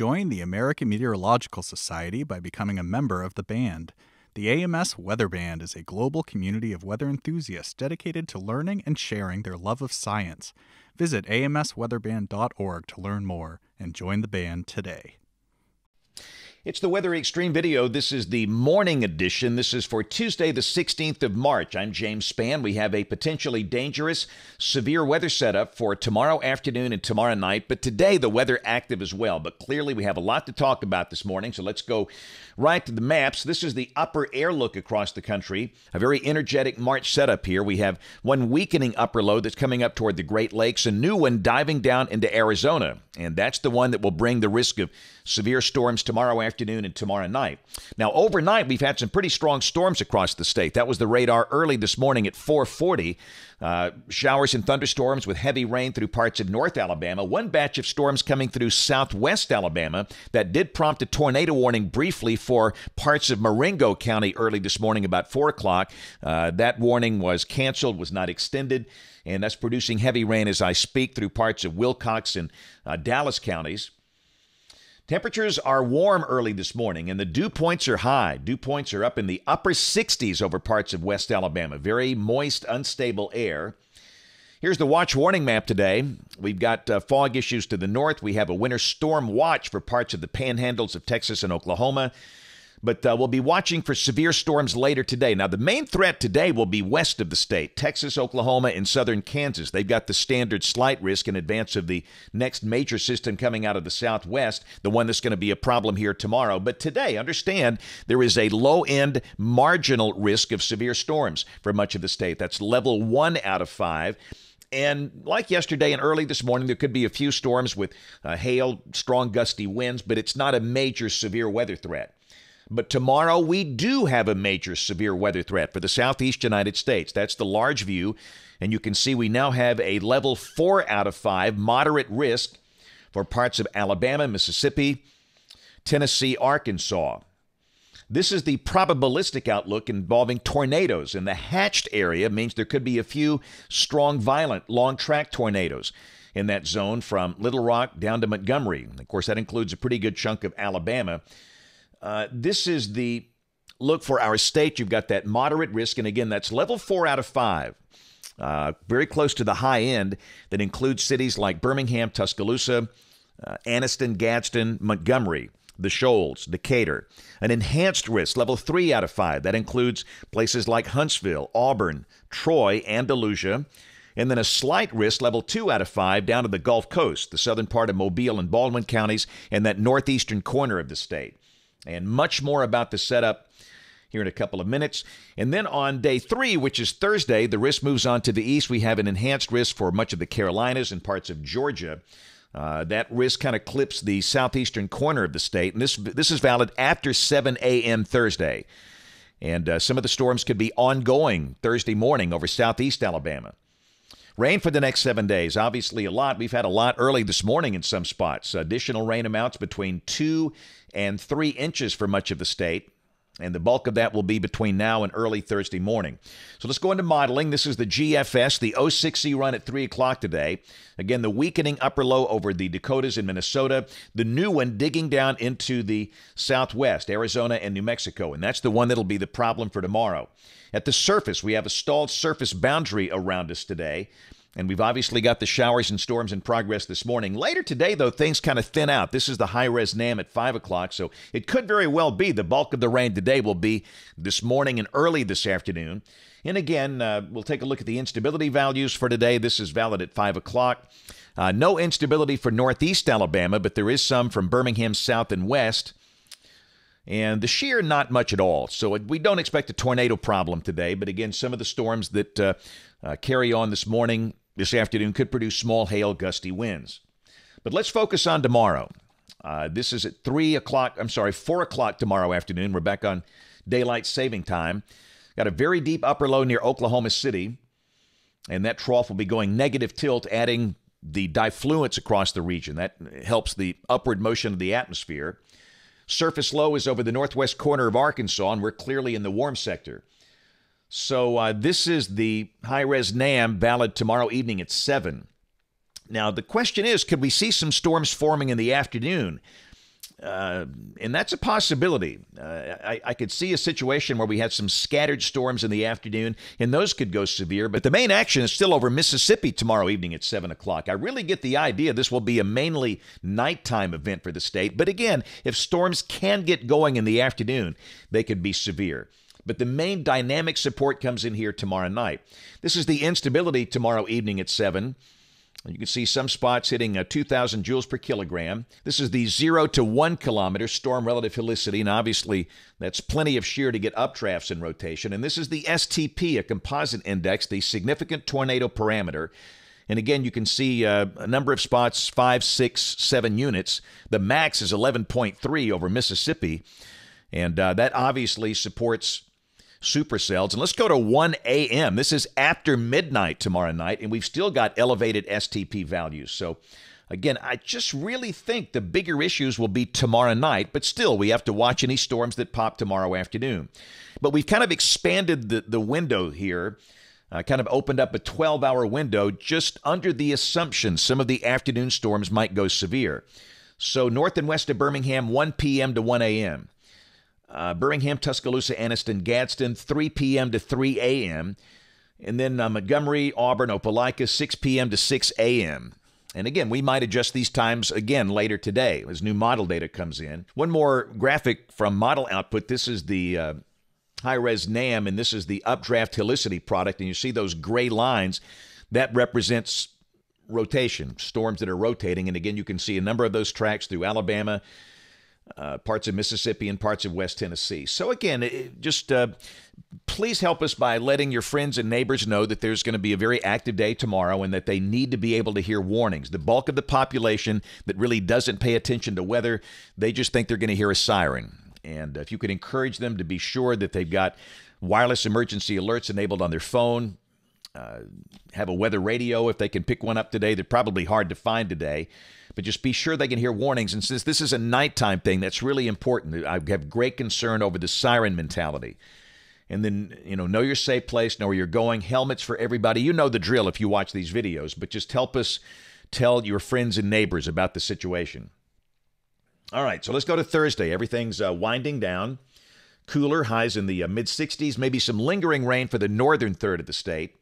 Join the American Meteorological Society by becoming a member of the band. The AMS Weather Band is a global community of weather enthusiasts dedicated to learning and sharing their love of science. Visit amsweatherband.org to learn more and join the band today. It's the Weather Xtreme video. This is the morning edition. This is for Tuesday, the 16th of March. I'm James Spann. We have a potentially dangerous, severe weather setup for tomorrow afternoon and tomorrow night, but today the weather active as well. But clearly, we have a lot to talk about this morning, so let's go right to the maps. This is the upper air look across the country. A very energetic March setup here. We have one weakening upper low that's coming up toward the Great Lakes, a new one diving down into Arizona, and that's the one that will bring the risk of severe storms tomorrow afternoon and tomorrow night. Now, overnight, we've had some pretty strong storms across the state. That was the radar early this morning at 440. Uh, showers and thunderstorms with heavy rain through parts of North Alabama. One batch of storms coming through southwest Alabama that did prompt a tornado warning briefly for parts of Marengo County early this morning about 4 o'clock. Uh, that warning was canceled, was not extended, and that's producing heavy rain as I speak through parts of Wilcox and uh, Dallas counties. Temperatures are warm early this morning, and the dew points are high. Dew points are up in the upper 60s over parts of West Alabama. Very moist, unstable air. Here's the watch warning map today. We've got uh, fog issues to the north. We have a winter storm watch for parts of the panhandles of Texas and Oklahoma. But uh, we'll be watching for severe storms later today. Now, the main threat today will be west of the state Texas, Oklahoma, and southern Kansas. They've got the standard slight risk in advance of the next major system coming out of the southwest, the one that's going to be a problem here tomorrow. But today, understand there is a low end marginal risk of severe storms for much of the state. That's level one out of five. And like yesterday and early this morning, there could be a few storms with uh, hail, strong gusty winds, but it's not a major severe weather threat. But tomorrow we do have a major severe weather threat for the southeast United States. That's the large view. And you can see we now have a level four out of five moderate risk for parts of Alabama, Mississippi, Tennessee, Arkansas. This is the probabilistic outlook involving tornadoes. And the hatched area means there could be a few strong, violent, long track tornadoes in that zone from Little Rock down to Montgomery. Of course, that includes a pretty good chunk of Alabama. Uh, this is the look for our state. You've got that moderate risk, and again, that's level four out of five. Uh, very close to the high end that includes cities like Birmingham, Tuscaloosa, uh, Anniston, Gadsden, Montgomery, the Shoals, Decatur. An enhanced risk, level three out of five. That includes places like Huntsville, Auburn, Troy, Andalusia. And then a slight risk, level two out of five, down to the Gulf Coast, the southern part of Mobile and Baldwin counties, and that northeastern corner of the state and much more about the setup here in a couple of minutes. And then on day three, which is Thursday, the risk moves on to the east. We have an enhanced risk for much of the Carolinas and parts of Georgia. Uh, that risk kind of clips the southeastern corner of the state, and this this is valid after 7 a.m. Thursday. And uh, some of the storms could be ongoing Thursday morning over southeast Alabama. Rain for the next seven days, obviously a lot. We've had a lot early this morning in some spots. Additional rain amounts between two and three inches for much of the state. And the bulk of that will be between now and early Thursday morning. So let's go into modeling. This is the GFS, the 06Z run at 3 o'clock today. Again, the weakening upper low over the Dakotas and Minnesota. The new one digging down into the southwest, Arizona and New Mexico. And that's the one that'll be the problem for tomorrow. At the surface, we have a stalled surface boundary around us today. And we've obviously got the showers and storms in progress this morning. Later today, though, things kind of thin out. This is the high res NAM at 5 o'clock, so it could very well be the bulk of the rain today will be this morning and early this afternoon. And again, uh, we'll take a look at the instability values for today. This is valid at 5 o'clock. Uh, no instability for northeast Alabama, but there is some from Birmingham south and west. And the shear, not much at all. So we don't expect a tornado problem today. But again, some of the storms that uh, uh, carry on this morning, this afternoon, could produce small hail, gusty winds. But let's focus on tomorrow. Uh, this is at 3 o'clock, I'm sorry, 4 o'clock tomorrow afternoon. We're back on daylight saving time. Got a very deep upper low near Oklahoma City. And that trough will be going negative tilt, adding the diffluence across the region. That helps the upward motion of the atmosphere. Surface low is over the northwest corner of Arkansas, and we're clearly in the warm sector. So uh, this is the high res NAM valid tomorrow evening at 7. Now, the question is could we see some storms forming in the afternoon? Uh, and that's a possibility. Uh, I, I, could see a situation where we had some scattered storms in the afternoon, and those could go severe. But the main action is still over Mississippi tomorrow evening at 7 o'clock. I really get the idea this will be a mainly nighttime event for the state. But again, if storms can get going in the afternoon, they could be severe. But the main dynamic support comes in here tomorrow night. This is the instability tomorrow evening at 7. You can see some spots hitting uh, 2,000 joules per kilogram. This is the 0 to 1 kilometer storm relative helicity, and obviously that's plenty of shear to get updrafts in rotation. And this is the STP, a composite index, the significant tornado parameter. And again, you can see uh, a number of spots, five, six, seven units. The max is 11.3 over Mississippi. And uh, that obviously supports supercells. And let's go to 1 a.m. This is after midnight tomorrow night, and we've still got elevated STP values. So, again, I just really think the bigger issues will be tomorrow night, but still, we have to watch any storms that pop tomorrow afternoon. But we've kind of expanded the, the window here. Uh, kind of opened up a 12 hour window just under the assumption some of the afternoon storms might go severe. So, north and west of Birmingham, 1 p.m. to 1 a.m. Uh, Birmingham, Tuscaloosa, Anniston, Gadsden, 3 p.m. to 3 a.m. And then uh, Montgomery, Auburn, Opelika, 6 p.m. to 6 a.m. And again, we might adjust these times again later today as new model data comes in. One more graphic from model output. This is the uh, high res NAM, and this is the updraft helicity product. And you see those gray lines that represents rotation, storms that are rotating. And again, you can see a number of those tracks through Alabama, uh, parts of Mississippi and parts of West Tennessee. So, again, it, just uh, please help us by letting your friends and neighbors know that there's going to be a very active day tomorrow and that they need to be able to hear warnings. The bulk of the population that really doesn't pay attention to weather, they just think they're going to hear a siren. And if you could encourage them to be sure that they've got wireless emergency alerts enabled on their phone, uh, have a weather radio if they can pick one up today. They're probably hard to find today but just be sure they can hear warnings. And since this is a nighttime thing, that's really important. I have great concern over the siren mentality. And then, you know, know your safe place, know where you're going, helmets for everybody. You know the drill if you watch these videos, but just help us tell your friends and neighbors about the situation. All right, so let's go to Thursday. Everything's uh, winding down. Cooler, highs in the uh, mid 60s, maybe some lingering rain for the northern third of the state.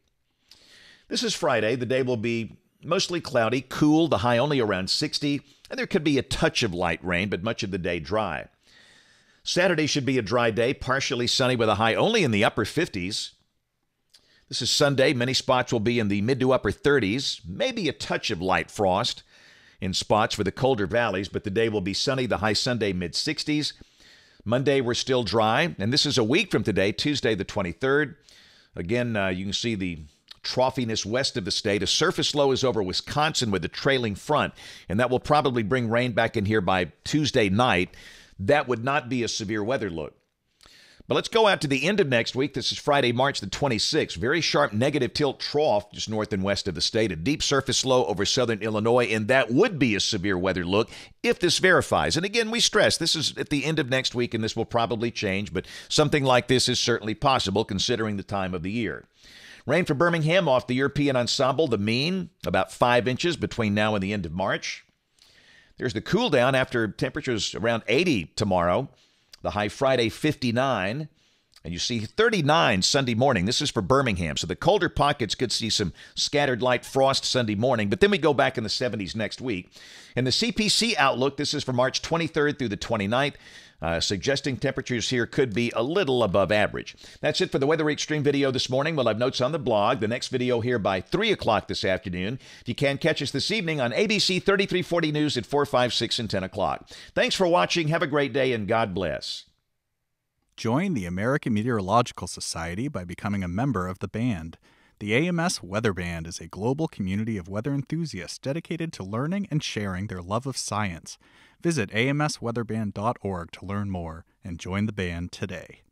This is Friday. The day will be Mostly cloudy, cool, the high only around 60, and there could be a touch of light rain, but much of the day dry. Saturday should be a dry day, partially sunny with a high only in the upper 50s. This is Sunday. Many spots will be in the mid to upper 30s, maybe a touch of light frost in spots for the colder valleys, but the day will be sunny, the high Sunday mid 60s. Monday, we're still dry, and this is a week from today, Tuesday the 23rd. Again, uh, you can see the troughiness west of the state. A surface low is over Wisconsin with a trailing front, and that will probably bring rain back in here by Tuesday night. That would not be a severe weather look. But let's go out to the end of next week. This is Friday, March the 26th. Very sharp negative tilt trough just north and west of the state. A deep surface low over southern Illinois, and that would be a severe weather look if this verifies. And again, we stress this is at the end of next week, and this will probably change, but something like this is certainly possible considering the time of the year. Rain for Birmingham off the European ensemble, the mean about five inches between now and the end of March. There's the cool down after temperatures around 80 tomorrow. The high Friday 59. And you see 39 Sunday morning. This is for Birmingham. So the colder pockets could see some scattered light frost Sunday morning, but then we go back in the 70s next week. And the CPC outlook, this is for March 23rd through the 29th uh, suggesting temperatures here could be a little above average. That's it for the Weather Xtreme video this morning. We'll have notes on the blog. The next video here by 3 o'clock this afternoon. If you can, catch us this evening on ABC 3340 News at 4, 5, 6, and 10 o'clock. Thanks for watching. Have a great day, and God bless. Join the American Meteorological Society by becoming a member of the band. The AMS Weather Band is a global community of weather enthusiasts dedicated to learning and sharing their love of science. Visit amsweatherband.org to learn more and join the band today.